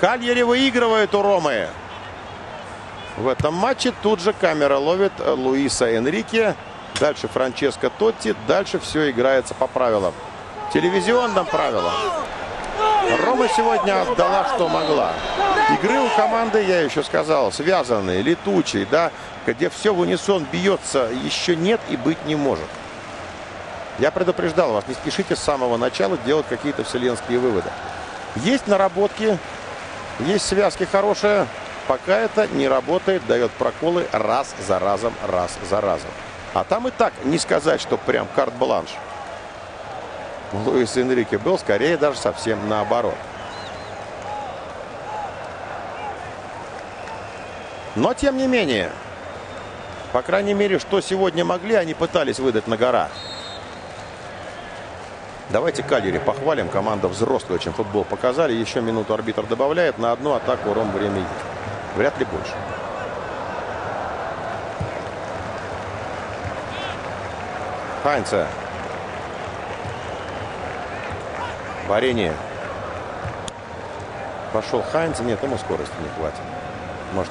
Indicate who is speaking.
Speaker 1: Кальери выигрывает у Ромы. В этом матче тут же камера ловит Луиса Энрике. Дальше Франческо Тотти. Дальше все играется по правилам. Телевизионным правилам. Рома сегодня отдала, что могла. Игры у команды, я еще сказал, связанные, летучие, да, где все в унисон бьется, еще нет и быть не может. Я предупреждал вас, не спешите с самого начала делать какие-то вселенские выводы. Есть наработки, есть связки хорошие. Пока это не работает, дает проколы раз за разом, раз за разом. А там и так не сказать, что прям карт-бланш. Луис Энрике был скорее даже совсем наоборот. Но тем не менее, по крайней мере, что сегодня могли, они пытались выдать на гора. Давайте Кальери похвалим. Команда взрослый очень футбол показали. Еще минуту арбитр добавляет. На одну атаку Ром время есть. Вряд ли больше. Хайнце. Варенье. Пошел Хайнц. Нет, ему скорости не хватит. Может,